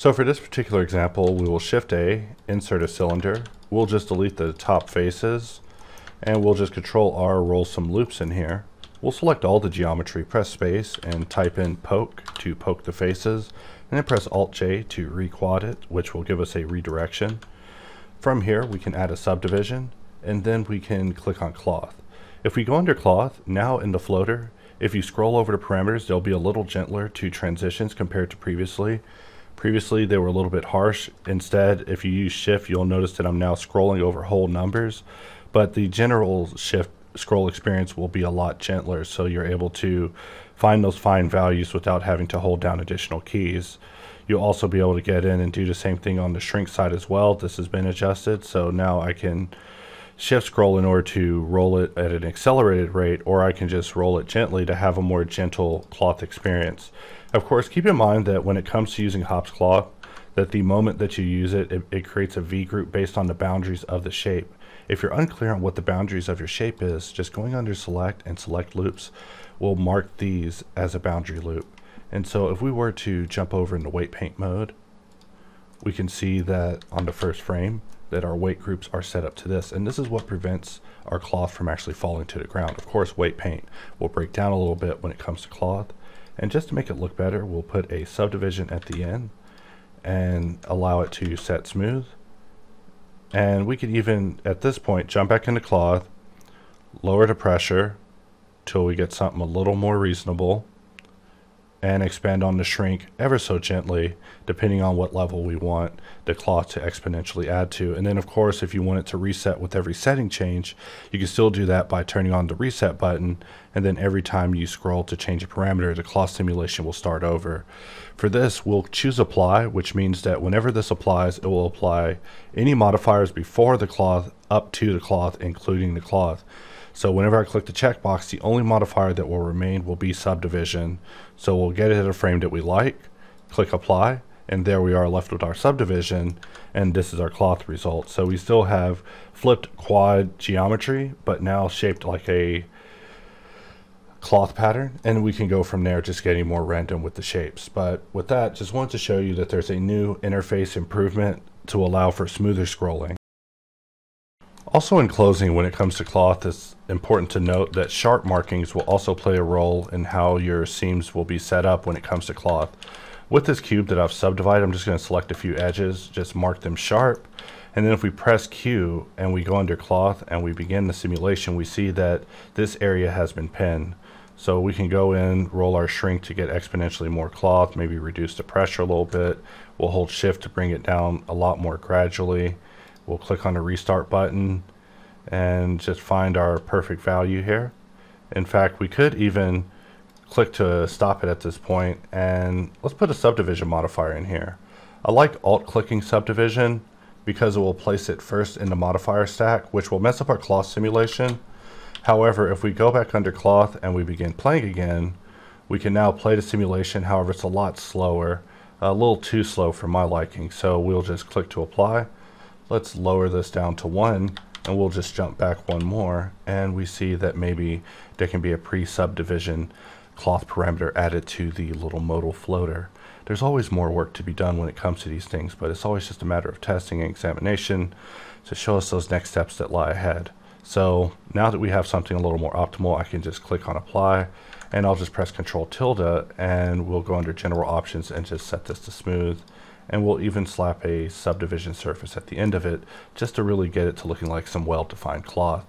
So for this particular example, we will Shift A, insert a cylinder. We'll just delete the top faces and we'll just Control R, roll some loops in here. We'll select all the geometry, press space and type in poke to poke the faces and then press Alt J to requad it, which will give us a redirection. From here, we can add a subdivision and then we can click on cloth. If we go under cloth, now in the floater, if you scroll over to parameters, they'll be a little gentler to transitions compared to previously. Previously, they were a little bit harsh. Instead, if you use shift, you'll notice that I'm now scrolling over whole numbers, but the general shift scroll experience will be a lot gentler, so you're able to find those fine values without having to hold down additional keys. You'll also be able to get in and do the same thing on the shrink side as well. This has been adjusted, so now I can shift scroll in order to roll it at an accelerated rate, or I can just roll it gently to have a more gentle cloth experience. Of course, keep in mind that when it comes to using Hops cloth, that the moment that you use it, it, it creates a V group based on the boundaries of the shape. If you're unclear on what the boundaries of your shape is, just going under select and select loops will mark these as a boundary loop. And so if we were to jump over into weight paint mode, we can see that on the first frame, that our weight groups are set up to this. And this is what prevents our cloth from actually falling to the ground. Of course, weight paint will break down a little bit when it comes to cloth. And just to make it look better, we'll put a subdivision at the end and allow it to set smooth. And we could even, at this point, jump back into cloth, lower the pressure till we get something a little more reasonable and expand on the shrink ever so gently, depending on what level we want the cloth to exponentially add to. And then, of course, if you want it to reset with every setting change, you can still do that by turning on the reset button. And then every time you scroll to change a parameter, the cloth simulation will start over. For this, we'll choose apply, which means that whenever this applies, it will apply any modifiers before the cloth up to the cloth, including the cloth. So whenever I click the checkbox, the only modifier that will remain will be subdivision. So we'll get it at a frame that we like, click apply, and there we are left with our subdivision, and this is our cloth result. So we still have flipped quad geometry, but now shaped like a cloth pattern, and we can go from there just getting more random with the shapes. But with that, just wanted to show you that there's a new interface improvement to allow for smoother scrolling. Also in closing, when it comes to cloth, it's important to note that sharp markings will also play a role in how your seams will be set up when it comes to cloth. With this cube that I've subdivided, I'm just going to select a few edges, just mark them sharp, and then if we press Q and we go under cloth and we begin the simulation, we see that this area has been pinned. So we can go in, roll our shrink to get exponentially more cloth, maybe reduce the pressure a little bit. We'll hold shift to bring it down a lot more gradually. We'll click on the restart button and just find our perfect value here. In fact, we could even click to stop it at this point and let's put a subdivision modifier in here. I like alt clicking subdivision because it will place it first in the modifier stack, which will mess up our cloth simulation. However, if we go back under cloth and we begin playing again, we can now play the simulation. However, it's a lot slower, a little too slow for my liking. So we'll just click to apply Let's lower this down to one and we'll just jump back one more and we see that maybe there can be a pre-subdivision cloth parameter added to the little modal floater. There's always more work to be done when it comes to these things, but it's always just a matter of testing and examination to show us those next steps that lie ahead. So now that we have something a little more optimal, I can just click on apply and I'll just press control tilde and we'll go under general options and just set this to smooth and we'll even slap a subdivision surface at the end of it just to really get it to looking like some well-defined cloth.